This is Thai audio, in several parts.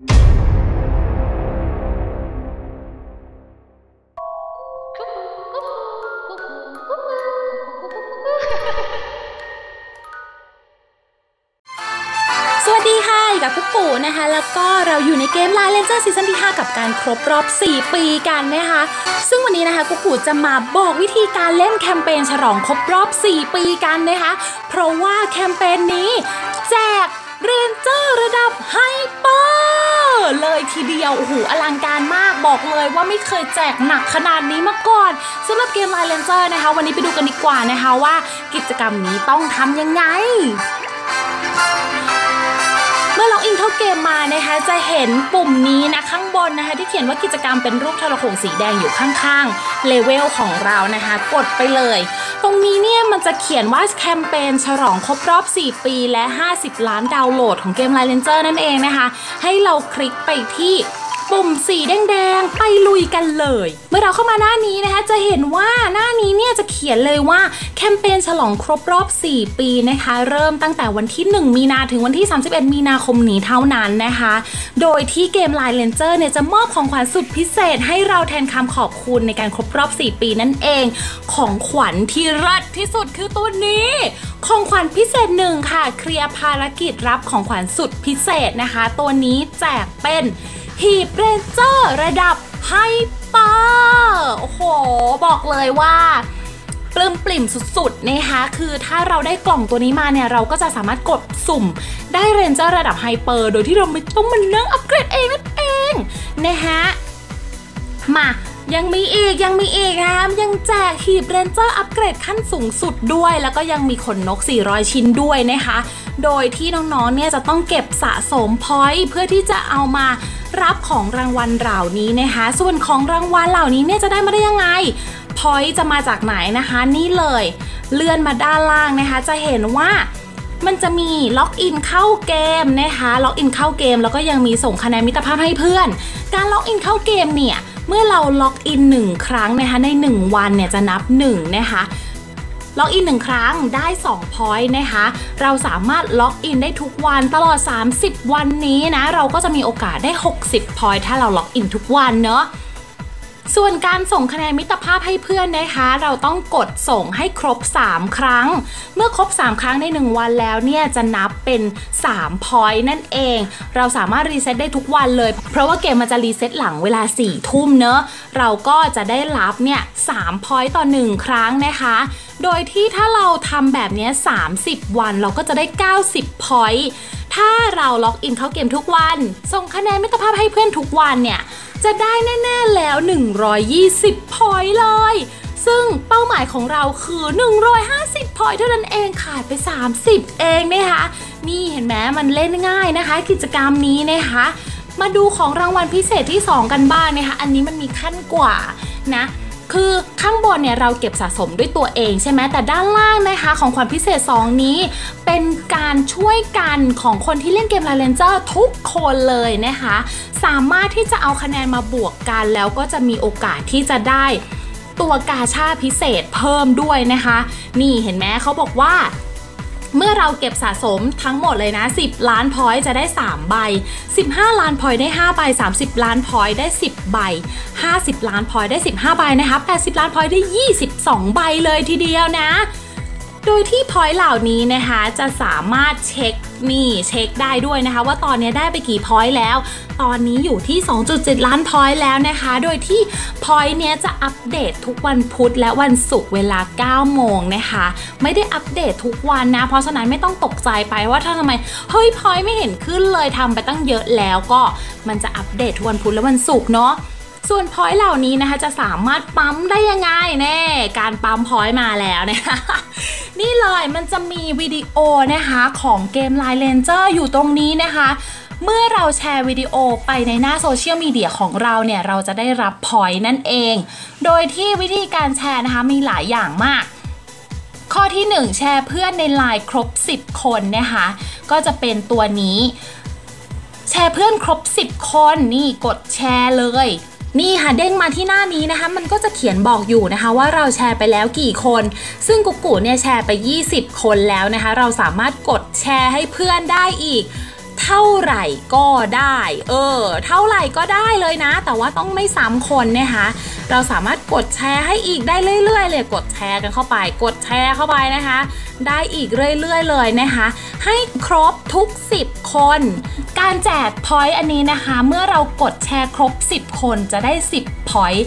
สวัสดีค่ะอยู่กับปุ๊กปูนะคะ แล้วก็เราอยู่ในเกม Line Ranger ซีซั่นที่ 5 กับการครบรอบ 4 ปีกันนะคะ ซึ่งวันนี้นะคะปุ๊กปูจะมาบอกวิธีการเล่นแคมเปญฉลองครบรอบ 4 ปีกันนะคะ เพราะว่าแคมเปญนี้ แจก Ranger ระดับ Hyper เลยทีเดียวโอ้โหอลังการมากบอกเลยว่าไม่เคยแจกหนักขนาดนี้มาก่อนสำหรับเกม Line Ranger นะคะ วันนี้ไปดูกันดีกว่านะคะว่ากิจกรรมนี้ต้องทำยังไงเมื่อ login เข้าเกมมานะคะจะเห็นปุ่มนี้นะข้างบนนะคะที่เขียนว่ากิจกรรมเป็นรูปโทรโข่งสีแดงอยู่ข้างๆเลเวลของเรานะคะ กดไปเลย ตรงนี้เนี่ยมันจะเขียนว่าแคมเปญฉลองครบรอบ 4 ปีและ 50 ล้านดาวน์โหลดของเกม Line Ranger นั่นเองนะคะ ให้เราคลิกไปที่ ปุ่มสีแดงๆ ไปลุยกันเลย เมื่อเราเข้ามาหน้านี้นะคะ จะเห็นว่าหน้านี้เนี่ยจะเขียนเลยว่าแคมเปญฉลองครบรอบ 4 ปีนะคะ เริ่มตั้งแต่วันที่ 1 มีนาถึงวันที่ 31 มีนาคมนี้เท่านั้นนะคะ โดยที่เกม Line Ranger เนี่ยจะมอบของขวัญสุดพิเศษ ให้เราแทนคำขอบคุณในการครบรอบ 4 ปีนั่นเอง ของขวัญที่รัดที่สุดคือตัวนี้ ของขวัญพิเศษหนึ่งค่ะ clear ภารกิจรับของขวัญสุดพิเศษนะคะ ตัวนี้แจกเป็น หีบ Ranger ระดับ Hyper โอ้โห บอกเลยว่าปลื้มปริ่มสุดๆนะคะ คือถ้าเราได้กล่องตัวนี้มาเนี่ย เราก็จะสามารถกดสุ่ม ได้ Ranger ระดับ Hyper โดยที่เราไม่ต้องมานั่งอัปเกรดเองนั่นเองนะคะมา ยังมีอีกยังมีอีกนะคะยังแจกหีบ Ranger อัปเกรดขั้นสูงสุดด้วย แล้วก็ยังมีขนนก 400 ชิ้นด้วยนะคะ โดยที่น้องๆเนี่ยจะต้องเก็บสะสม point เพื่อที่จะเอามารับของรางวัลเหล่านี้นะคะ ส่วนของรางวัลเหล่านี้เนี่ยจะได้มาได้ยังไง point จะมาจากไหนนะคะนี่เลย เลื่อนมาด้านล่างนะคะ จะเห็นว่ามันจะมี login เข้าเกมนะคะ login เข้าเกมแล้วก็ยังมีส่งคะแนนมิตรภาพให้เพื่อน การ login เข้าเกมเนี่ย เมื่อเรา login 1 ครั้งนะคะใน 1 วันเนี่ยจะนับ1นะคะ login หนึ่งครั้งได้2 point นะคะ เราสามารถ login ได้ทุกวันตลอด 30 วันนี้นะ เราก็จะมีโอกาสได้ 60 point ถ้าเรา login ทุกวันเนาะ ส่วนการส่งคะแนนมิตรภาพให้เพื่อนนะคะ เราต้องกดส่งให้ครบ 3 ครั้ง เมื่อครบ 3 ครั้งใน 1 วันแล้วเนี่ยจะนับเป็น3 point นั่นเอง เราสามารถ reset ได้ทุกวันเลย เพราะว่าเกมมันจะ reset หลังเวลา4ทุ่มเนอะเราก็จะได้รับเนี่ย3 point ต่อ 1 ครั้งนะคะ โดยที่ถ้าเราทำแบบนี้ 30 วันเราก็จะได้ 90 point ถ้าเรา login เข้าเกมทุกวัน ส่งคะแนนมิตรภาพให้เพื่อนทุกวันเนี่ย จะได้แน่ๆแล้ว 120 point เลย ซึ่งเป้าหมายของเราคือ 150 point เท่านั้นเองขาดไป 30 เองนะคะ นี่เห็นไหมมันเล่นง่ายนะคะ กิจกรรมนี้นะคะ มาดูของรางวัลพิเศษที่ 2 กันบ้างนะคะ อันนี้มันมีขั้นกว่านะ คือข้างบนเนี่ยเราเก็บสะสมด้วยตัวเองใช่ไหมแต่ด้านล่างนะคะของความพิเศษ 2 นี้ เป็นการช่วยกันของคนที่เล่นเกม Line Ranger ทุกคนเลยนะคะ สามารถที่จะเอาคะแนนมาบวกกันแล้วก็จะมีโอกาสที่จะได้ตัวกาชาพิเศษเพิ่มด้วยนะคะ นี่เห็นไหมเขาบอกว่า เมื่อเราเก็บสะสมทั้งหมดเลยนะ 10 ล้าน point จะได้ 3 ใบ 15 ล้าน point ได้ 5 ใบ 30 ล้าน point ได้ 10 ใบ 50 ล้าน point ได้ 15 ใบนะคะ 80 ล้าน point ได้ 22 ใบเลยทีเดียวนะ โดยที่ point เหล่านี้นะคะจะสามารถเช็คนี่เช็คได้ด้วยนะคะว่าตอนนี้ได้ไปกี่ point แล้ว ตอนนี้อยู่ที่ 2.7 ล้าน point แล้วนะคะ โดยที่ point เนี้ยจะอัปเดตทุกวันพุธและวันศุกร์เวลา 9 โมงนะคะ ไม่ได้อัปเดตทุกวันนะ เพราะฉะนั้นไม่ต้องตกใจไปว่าถ้าทำไม เฮ้ย point ไม่เห็นขึ้นเลยทำไปตั้งเยอะแล้วก็มันจะอัปเดตทุกวันพุธและวันศุกร์เนาะ ส่วน point เหล่านี้นะคะจะสามารถปั๊มได้ยังไงแน่การปั๊ม point มาแล้วนี่ยนี่เลยมันจะมีวิดีโอนะคะของเกม Line Ranger อยู่ตรงนี้นะคะเมื่อเราแชร์วิดีโอไปในหน้าโซเชียลมีเดียของเราเนี่ย เราจะได้รับ point นั่นเอง โดยที่วิธีการแชร์นะคะมีหลายอย่างมาก ข้อที่ 1 แชร์เพื่อนในไลน์ครบ 10 คนนะคะ ก็จะเป็นตัวนี้ แชร์เพื่อนครบ 10 คนนี่กดแชร์เลย นี่ค่ะเด้งมาที่หน้านี้นะคะ มันก็จะเขียนบอกอยู่นะคะ ว่าเราแชร์ไปแล้วกี่คน ซึ่งกุ๊กกูเนี่ยแชร์ไป 20 คนแล้วนะคะ เราสามารถกดแชร์ให้เพื่อนได้อีกเท่าไหร่ก็ได้ เออ เท่าไหร่ก็ได้เลยนะ แต่ว่าต้องไม่ซ้ำคนนะคะ เราสามารถ กดแชร์ให้อีกได้เรื่อยๆเลยกดแชร์กันเข้าไป กดแชร์เข้าไปนะคะ ได้อีกเรื่อยๆเลยนะคะ ให้ครบทุก 10 คน การแจกพอยต์อันนี้นะคะ เมื่อเรากดแชร์ครบ 10 คนจะได้ 10 point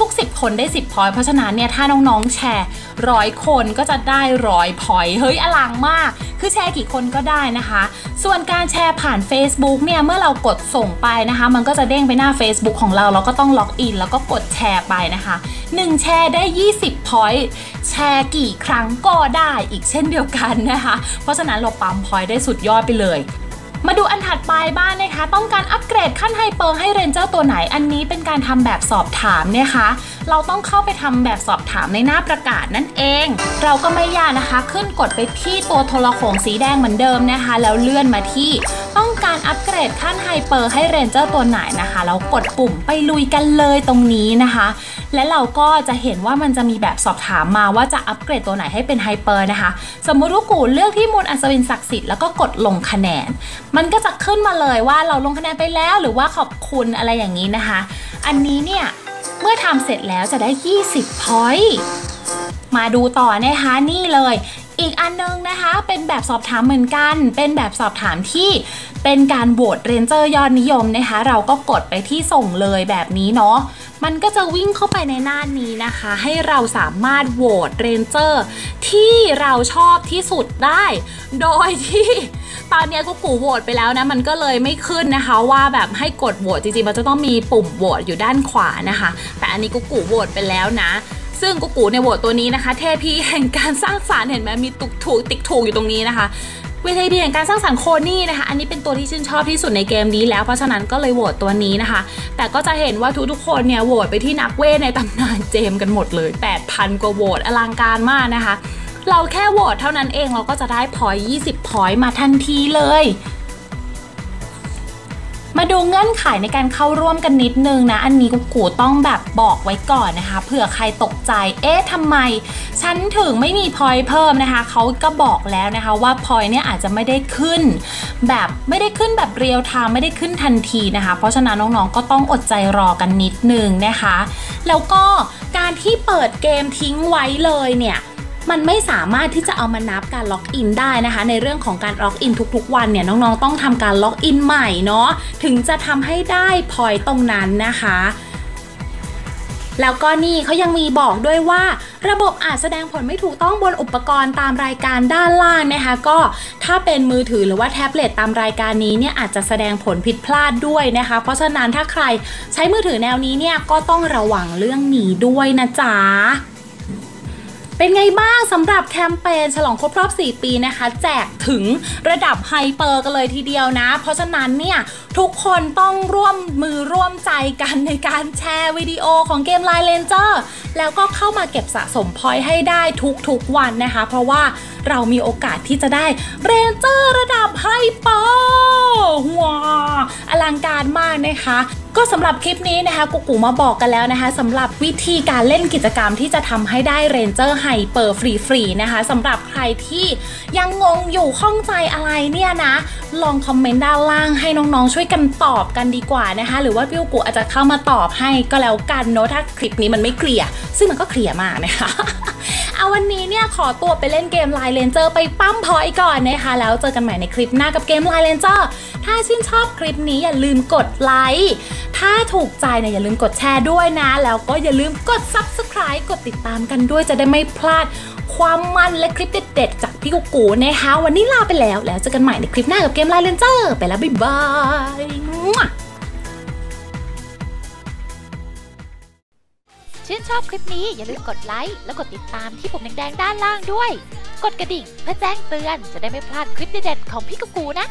ทุกๆ 10 คนได้ 10 point เพราะฉะนั้นเนี่ยถ้าน้องๆแชร์ร้อยคนก็จะได้ร้อย point เฮ้ยอลังมาก คือแชร์กี่คนก็ได้นะคะ ส่วนการแชร์ผ่าน Facebook เนี่ยเมื่อเรากดส่งไปนะคะ มันก็จะเด้งไปหน้า Facebook ของเราเราก็ต้องล็อกอินแล้วก็กดแชร์ไปนะคะ1 แชร์ได้ 20 point แชร์กี่ครั้งก็ได้อีกเช่นเดียวกันนะคะ เพราะฉะนั้นเราปั๊ม point ได้สุดยอดไปเลย มาดูอันถัดไปบ้างนะคะ ต้องการอัปเกรดขั้น hyper ให้ ranger ตัวไหนอันนี้เป็นการทำแบบสอบถามเนี่ยคะ เราต้องเข้าไปทำแบบสอบถามในหน้าประกาศนั่นเอง เราก็ไม่ยากนะคะ ขึ้นกดไปที่ตัวโทรโขงสีแดงเหมือนเดิมนะคะ แล้วเลื่อนมาที่ ต้องการอัปเกรดขั้น hyper ให้ ranger ตัวไหนนะคะแล้วกดปุ่มไปลุยกันเลยตรงนี้นะคะ และเราก็จะเห็นว่ามันจะมีแบบสอบถามมาว่าจะอัปเกรดตัวไหนให้เป็น hyper นะคะ สมมติว่ากูเลือกที่มูนอัศวินศักดิ์สิทธิ์แล้วก็กดลงคะแนนมันก็จะขึ้นมาเลยว่าเราลงคะแนนไปแล้วหรือว่าขอบคุณอะไรอย่างนี้นะคะ อันนี้เนี่ยเมื่อทำเสร็จแล้วจะได้ 20 point มาดูต่อนะคะนี่เลย อีกอันนึงนะคะ เป็นแบบสอบถามเหมือนกัน เป็นแบบสอบถามที่เป็นการโหวต ranger ยอดนิยมนะคะ เราก็กดไปที่ส่งเลยแบบนี้เนาะมันก็จะวิ่งเข้าไปในหน้านี้นะคะ ให้เราสามารถโหวต rangerที่เราชอบที่สุดได้ โดยที่ ตอนนี้กูกูโหวตไปแล้วนะ มันก็เลยไม่ขึ้นนะคะ ว่าแบบให้กดโหวตจริงๆ มันจะต้องมีปุ่มโหวตอยู่ด้านขวานะคะ แต่อันนี้กูกูโหวตไปแล้วนะซึ่งกูกูในโหวตตัวนี้นะคะ เทพีแห่งการสร้างสารรค์เห็นไหมมีตุกถูกติ๊กถูกอยู่ตรงนี้นะคะเวทีดีแห่งการสร้างสรรค์โคนี่นะคะ อันนี้เป็นตัวที่ชื่นชอบที่สุดในเกมนี้แล้วเพราะฉะนั้นก็เลยโหวตตัวนี้นะคะ แต่ก็จะเห็นว่าทุกๆคนเนี่ยโหวตไปที่นักเวทในตำนานเจมกันหมดเลย 8,000 กว่าโหวตอลังการมากนะคะ เราแค่โหวตเท่านั้นเองเราก็จะได้พอย20พอยมาทันทีเลย มาดูเงื่อนไขในการเข้าร่วมกันนิดนึงนะ อันนี้กูกูต้องแบบบอกไว้ก่อนนะคะเผื่อใครตกใจ เอ๊ะทำไม ฉันถึงไม่มีพอยเพิ่มนะคะเขาก็บอกแล้วนะคะว่าพอยเนี่ยอาจจะไม่ได้ขึ้น แบบไม่ได้ขึ้นแบบเรียลไทม์ไม่ได้ขึ้นทันทีนะคะ เพราะฉะนั้นน้องๆก็ต้องอดใจรอกันนิดนึงนะคะ แล้วก็การที่เปิดเกมทิ้งไว้เลยเนี่ย มันไม่สามารถที่จะเอามานับการล็อกอินได้นะคะ ในเรื่องของการล็อกอินทุกๆ วันเนี่ยน้องๆต้องทำการล็อกอินใหม่เนาะถึงจะทำให้ได้ point ตรงนั้นนะคะแล้วก็นี่เขายังมีบอกด้วยว่า ระบบอาจแสดงผลไม่ถูกต้องบนอุปกรณ์ตามรายการด้านล่างนะคะ ก็ถ้าเป็นมือถือหรือว่าแท็บเล็ตตามรายการนี้เนี่ยอาจจะแสดงผลผิดพลาดด้วยนะคะ เพราะฉะนั้นถ้าใครใช้มือถือแนวนี้เนี่ยก็ต้องระวังเรื่องนี้ด้วยนะจ๊ะ เป็นไงบ้างสำหรับแคมเปญฉลองครบรอบ 4 ปีนะคะ แจกถึงระดับ hyper กันเลยทีเดียวนะ เพราะฉะนั้นเนี่ย ทุกคนต้องร่วมมือร่วมใจกันในการแชร์วิดีโอของเกม Line Ranger แล้วก็เข้ามาเก็บสะสม point ให้ได้ทุกๆวันนะคะ เพราะว่าเรามีโอกาสที่จะได้ ranger ระดับไฮเปอร์ว้าอลังการมากนะคะ ก็สำหรับคลิปนี้นะคะกูกูมาบอกกันแล้วนะคะสำหรับวิธีการเล่นกิจกรรมที่จะทำให้ได้ ranger hyper ฟรีๆนะคะสำหรับใครที่ยังงงอยู่ข้องใจอะไรเนี่ยนะ ลองคอมเมนต์ด้านล่างให้น้องๆช่วยกันตอบกันดีกว่านะคะ หรือว่าพี่กูอาจจะเข้ามาตอบให้ก็แล้วกันเนอะถ้าคลิปนี้มันไม่เคลียร์ซึ่งมันก็เคลียร์มากนะคะเอาวันนี้เนี่ยขอตัวไปเล่นเกม Line Ranger ไปปั๊ม point ก่อนนะคะ แล้วเจอกันใหม่ในคลิปหน้ากับเกม Line Ranger ถ้าชื่นชอบคลิปนี้อย่าลืมกดไลค์ ถ้าถูกใจเนี่ยอย่าลืมกดแชร์ด้วยนะ แล้วก็อย่าลืมกด Subscribe กดติดตามกันด้วยจะได้ไม่พลาด ความมันและคลิปเด็ดๆ จากพี่กุกูนะคะวันนี้ลาไปแล้ว แล้วเจอกันใหม่ในคลิปหน้ากับเกม Line Ranger ไปแล้วบ๊ายบายชื่นชอบคลิปนี้อย่าลืมกดไลค์แล้วกดติดตามที่ปุ่มแดงๆด้านล่างด้วย กดกระดิ่งเพื่อแจ้งเตือนจะได้ไม่พลาดคลิปเด็ดๆของพี่กุ๊กกูนะ